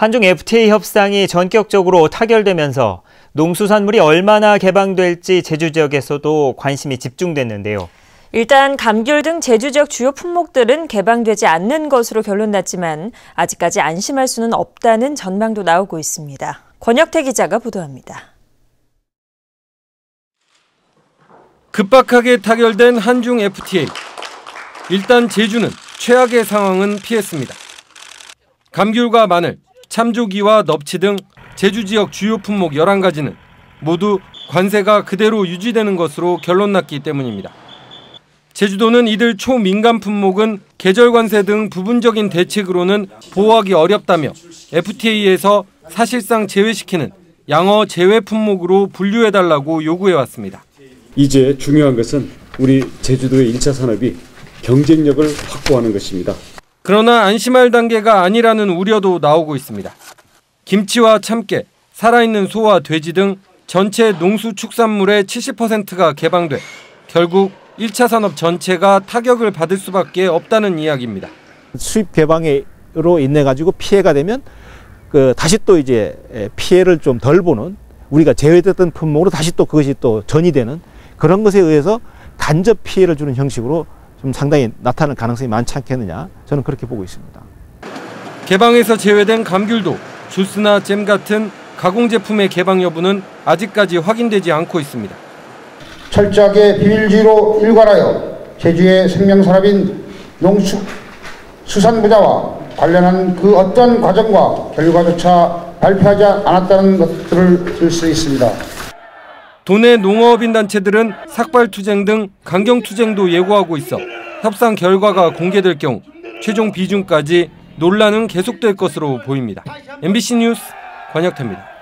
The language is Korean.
한중 FTA 협상이 전격적으로 타결되면서 농수산물이 얼마나 개방될지 제주 지역에서도 관심이 집중됐는데요. 일단 감귤 등 제주 지역 주요 품목들은 개방되지 않는 것으로 결론 났지만 아직까지 안심할 수는 없다는 전망도 나오고 있습니다. 권혁태 기자가 보도합니다. 급박하게 타결된 한중 FTA. 일단 제주는 최악의 상황은 피했습니다. 감귤과 마늘, 참조기와 넙치 등 제주 지역 주요 품목 11가지는 모두 관세가 그대로 유지되는 것으로 결론 났기 때문입니다. 제주도는 이들 초민감 품목은 계절 관세 등 부분적인 대책으로는 보호하기 어렵다며 FTA에서 사실상 제외시키는 양어 제외 품목으로 분류해달라고 요구해왔습니다. 이제 중요한 것은 우리 제주도의 1차 산업이 경쟁력을 확보하는 것입니다. 그러나 안심할 단계가 아니라는 우려도 나오고 있습니다. 김치와 참깨, 살아있는 소와 돼지 등 전체 농수축산물의 70%가 개방돼 결국 1차 산업 전체가 타격을 받을 수밖에 없다는 이야기입니다. 수입 개방으로 인해 가지고 피해가 되면 그 다시 또 이제 피해를 좀 덜 보는 우리가 제외됐던 품목으로 다시 또 그것이 또 전이 되는 그런 것에 의해서 간접 피해를 주는 형식으로 좀 상당히 나타날 가능성이 많지 않겠느냐 저는 그렇게 보고 있습니다. 개방에서 제외된 감귤도 주스나 잼 같은 가공 제품의 개방 여부는 아직까지 확인되지 않고 있습니다. 철저하게 비밀주의로 일관하여 제주의 생명산업인 농축 수산 부자와 관련한 그 어떤 과정과 결과조차 발표하지 않았다는 것들을 들 수 있습니다. 도내 농어업인 단체들은 삭발투쟁 등 강경투쟁도 예고하고 있어 협상 결과가 공개될 경우 최종 비중까지 논란은 계속될 것으로 보입니다. MBC 뉴스 권혁태입니다.